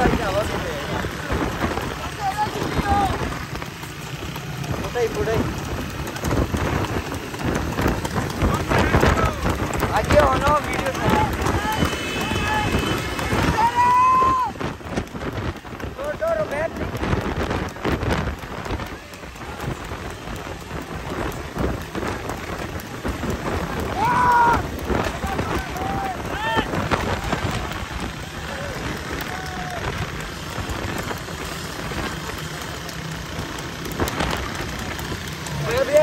भाई आगे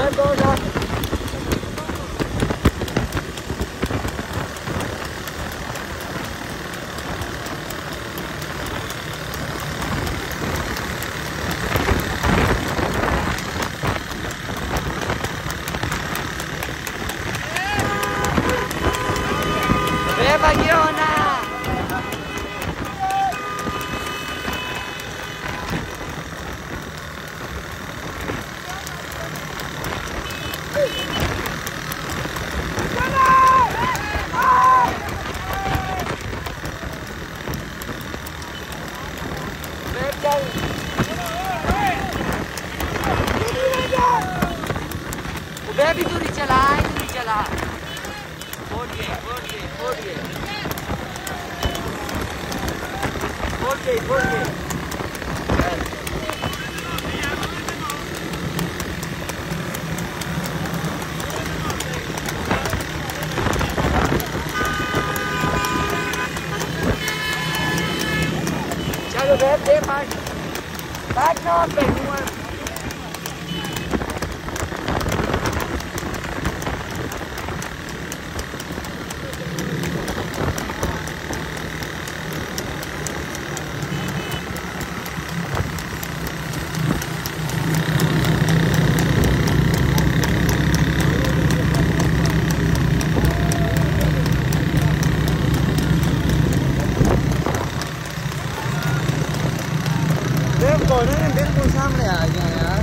Baju. भी दूरी चला दूरी चला छोड़िए छोड़िए छोड़िए छोड़िए छोड़िए चलो बैठ 我那边公司没得啊，你呢？